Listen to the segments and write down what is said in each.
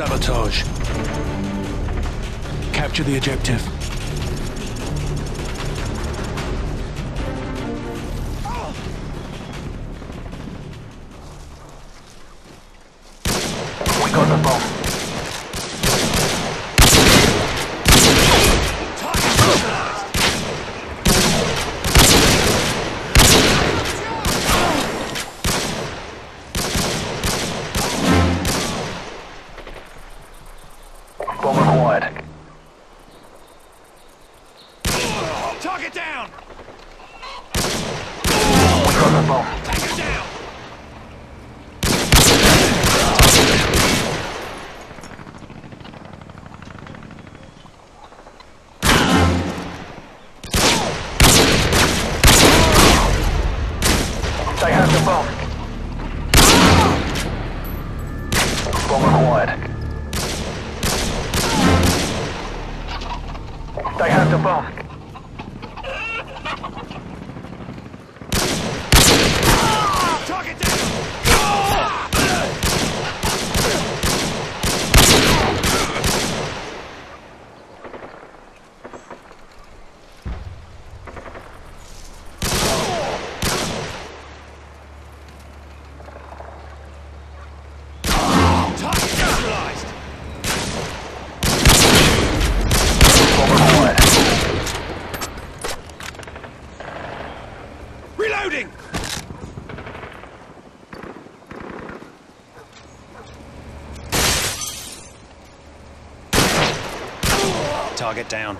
Sabotage. Capture the objective. We got the bomb. Bomb acquired. Target down! Down! They have. They have the bomb. Target down! Target neutralized! Bomb acquired. Reloading! Target down.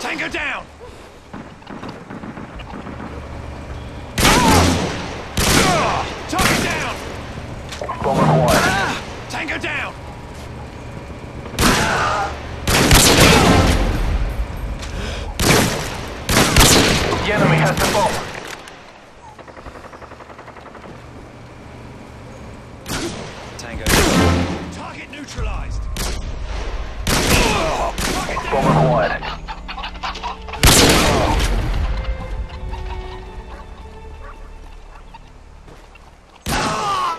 Tango down! Target down! Bomb acquired. Tango down! The enemy has the bomb. Tango down. Target neutralized! Bomb acquired.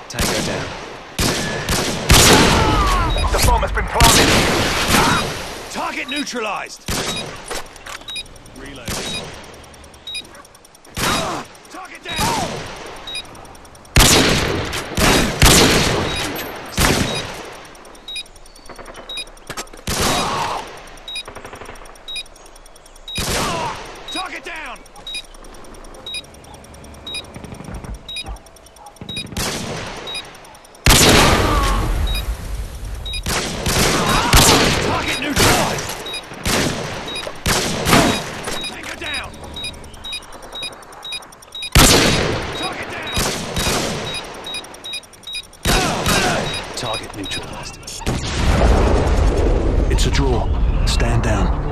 Tango down. The bomb has been planted. Target neutralized! Reload. Target down! Target down! Target neutralized! Tango down! Target down! Target neutralized. It's a draw. Stand down.